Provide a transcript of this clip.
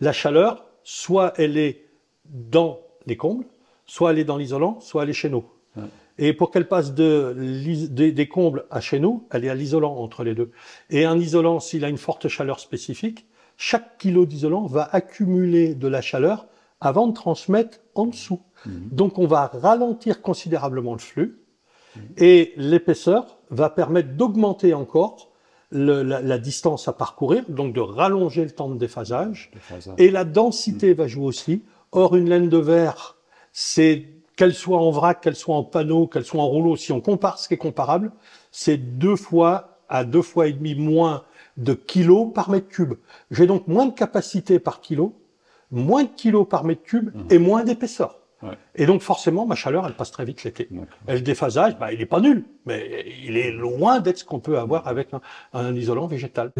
la chaleur, soit elle est dans les combles, soit elle est dans l'isolant, soit elle est chez nous. Ouais. Et pour qu'elle passe de, des, des combles à chez nous, elle est à l'isolant entre les deux. Et un isolant, s'il a une forte chaleur spécifique, chaque kilo d'isolant va accumuler de la chaleur avant de transmettre en dessous. Donc on va ralentir considérablement le flux et l'épaisseur va permettre d'augmenter encore le- la, la distance à parcourir, donc de rallonger le temps de déphasage. Déphasage. Et la densité va jouer aussi. Or, une laine de verre, c'est qu'elle soit en vrac, qu'elle soit en panneau, qu'elle soit en rouleau, si on compare ce qui est comparable, c'est deux fois à deux fois et demi moins de kilos par mètre cube. J'ai donc moins de capacité par kilo, moins de kilos par mètre cube et moins d'épaisseur. Ouais. Et donc forcément, ma chaleur, elle passe très vite l'été. Et le déphasage, bah, il est pas nul, mais il est loin d'être ce qu'on peut avoir avec un, un isolant végétal.